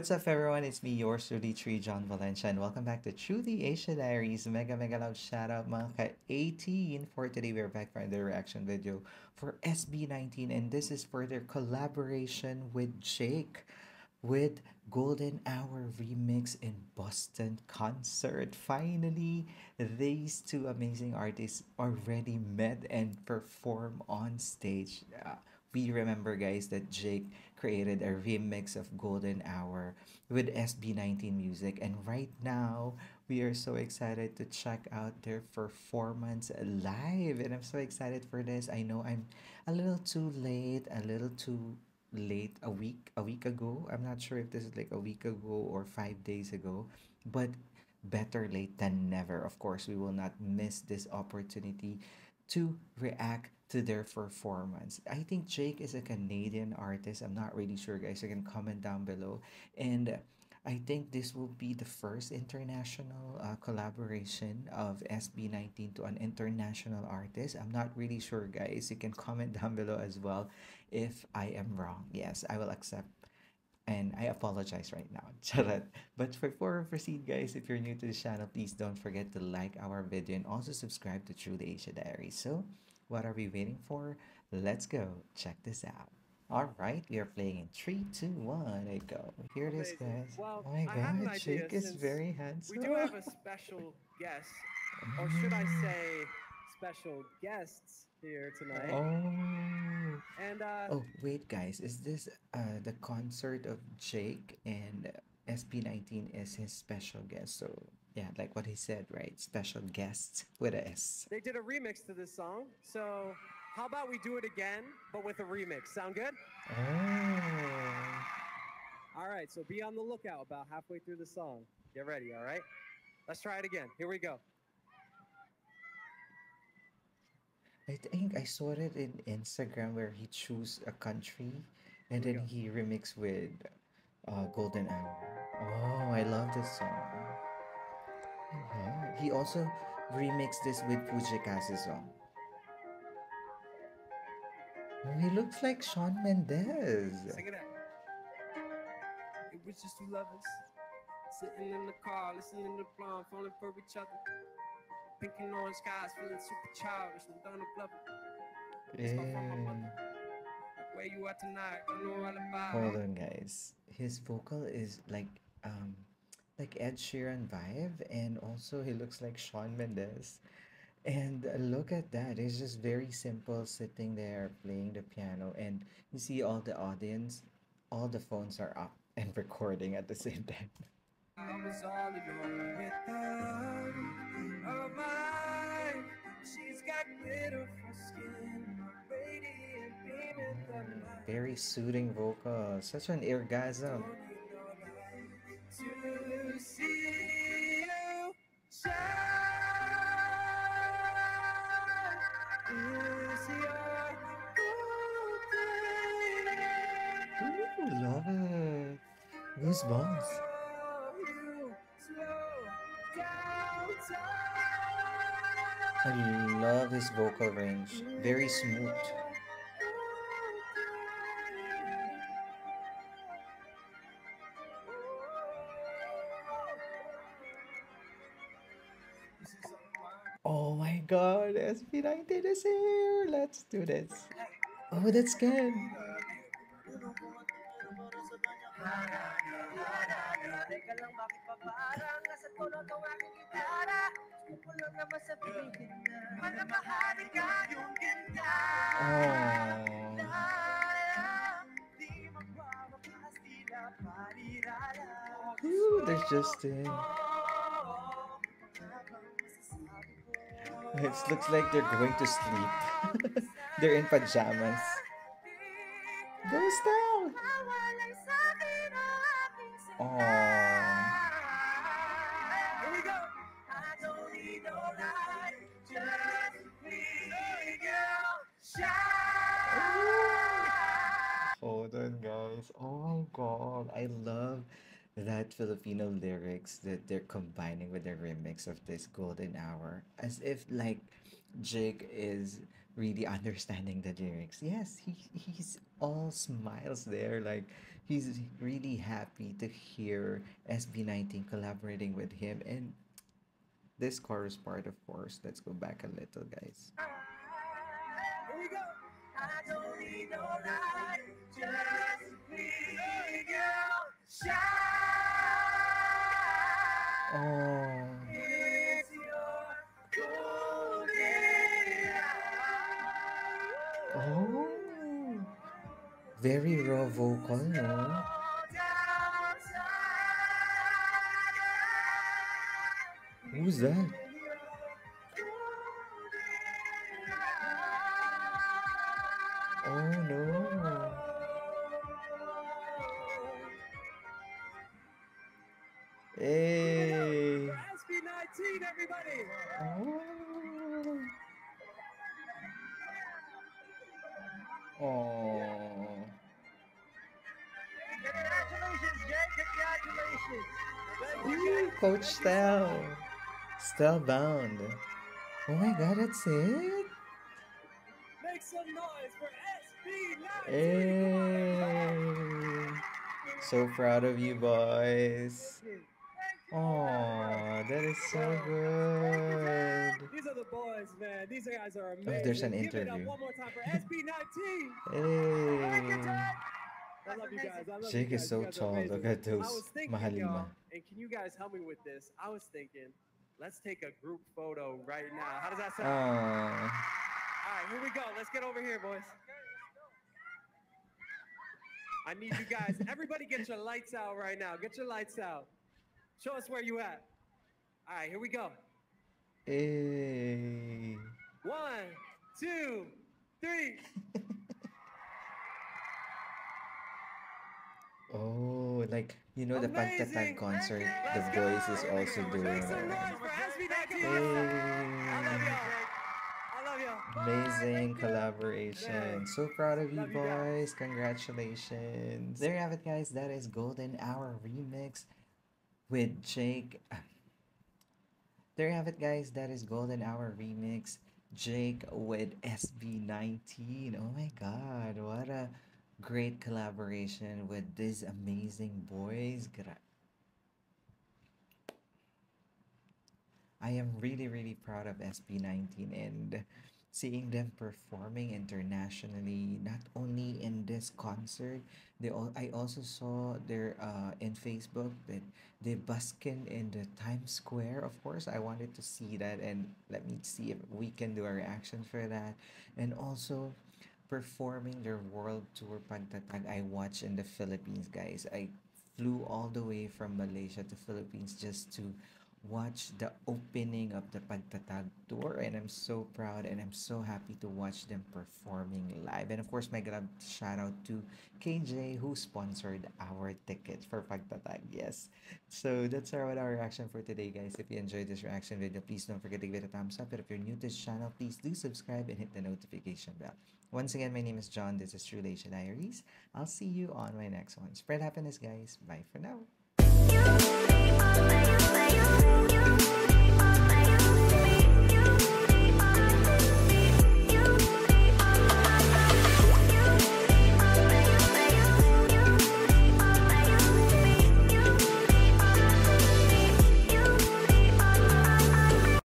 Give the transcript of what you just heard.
What's up, everyone? It's me, yours truly, Tree John Valencia, and welcome back to Truly Asia Diaries. Mega, mega loud shout out, mga ka-18. For today, we're back for the reaction video for SB19, and this is for their collaboration with JVKE with Golden Hour remix in Boston concert. Finally, these two amazing artists already met and perform on stage. We remember, guys, that JVKE created a remix of Golden Hour with SB19 music, and right now we are so excited to check out their performance live, and I'm so excited for this. I know I'm a little too late, a little too late a week a week ago i'm not sure if this is like a week ago or five days ago but better late than never of course we will not miss this opportunity to react to their performance i think JVKE is a canadian artist i'm not really sure guys you can comment down below and I think this will be the first international uh, collaboration of SB19 to an international artist. I'm not really sure, guys. You can comment down below as well if I am wrong. Yes, I will accept and I apologize right now. but before we proceed, guys, if you're new to the channel, please don't forget to like our video and also subscribe to Truly Asia Diaries. So, what are we waiting for? Let's go. Check this out. All right, we are playing in three, two, one. I go. Here it is, guys. Well, oh my I have an God, JVKE is very handsome. We do have a special guest, or should I say, special guests here tonight. Oh. And uh, Oh, wait, guys. Is this uh the concert of JVKE and SB19 is his special guest? So, yeah, like what he said, right? Special guest with a S. they did a remix to this song. So how about we do it again, but with a remix? Sound good? Oh. All right. So be on the lookout about halfway through the song. Get ready. All right. Let's try it again. Here we go. I think I saw it in Instagram where he chose a country and then go. he remixed with uh Golden Hour. Oh, I love this song. He also remixed this with Fujii Kaze song. He looks like Shawn Mendes. Sing it out. It was just two lovers sitting in the car, listening to blonde, falling for each other. Pink and orange skies, feeling super childish. And Donald Glover, Eh. where you at tonight? I know all about. Hold on, guys. His vocal is like um like Ed Sheeran vibe, and also he looks like Shawn Mendes. And look at that. It's just very simple sitting there playing the piano, and you see all the audience, all the phones are up and recording at the same time. I was all alone with her. Oh my, she's got beautiful skin, radiant beam in the night. Very soothing vocal. Such an orgasm. See love it. Goosebumps. I love his vocal range. Very smooth. Oh my god, SB19 is here! Let's do this. Oh, that's good. Oh. Ooh, there's Justin. It looks like they're going to sleep. they're in pajamas. Goes down. Mawalay sa'kin ang aking Oh. Here we go. I don't need no light, just need you shine Hold on, guys. Oh my god, I love that Filipino lyrics that they're combining with the remix of this golden hour as if like JVKE is really understanding the lyrics. Yes, he he's all smiles there like he's really happy to hear SB19 collaborating with him and this chorus part of course. Let's go back a little guys. Here we go. Oh. Oh. Very raw vocal, no? Who's that? Oh no. Hey. SB19, everybody. Oh. Oh. Congratulations, Jay. Congratulations. Ooh, Coach Stell. Stell bound. Oh my god, that's it? Make some noise for SB19. Hey. So proud of you boys. Oh, that is so good. These are the boys, man. These guys are amazing. Oh, there's an Give it up interview. one more time for SB19. Hey. I love you guys. I love Jake you is so tall. Look at I those thinking, mahalima. and can you guys help me with this? I was thinking, let's take a group photo right now. How does that sound? Oh. All right, here we go. Let's get over here, boys. I need you guys. Everybody, get your lights out right now. Get your lights out. Show us where you at. All right, here we go. Hey. One, two, three. Oh, like you know the Amazing. Pagtatag concert, the voice is also doing Make some noise for SB19. I love Hey. y'all. I love y'all. Amazing collaboration. So proud of you Love you guys. boys. Congratulations. There you have it, guys. That is Golden Hour Remix with JVKE. There you have it, guys. That is Golden Hour Remix. JVKE with SB19. Oh my god. What a great collaboration with these amazing boys. I am really, really proud of SB19 and seeing them performing internationally, not only in this concert, they all I also saw their uh in Facebook that they busking in the Times Square. Of course, I wanted to see that and let me see if we can do a reaction for that. And also performing their world tour pagtatag I watched in the Philippines, guys. I flew all the way from Malaysia to Philippines just to watch the opening of the Pagtatag tour and I'm so proud and I'm so happy to watch them performing live. And of course, my grab shout out to KJ who sponsored our tickets for Pagtatag. Yes. So that's our, our reaction for today, guys. If you enjoyed this reaction video, please don't forget to give it a thumbs up. And if you're new to this channel, please do subscribe and hit the notification bell. Once again, my name is John. This is True Asia Diaries. I'll see you on my next one. Spread happiness, guys. Bye for now. You, you.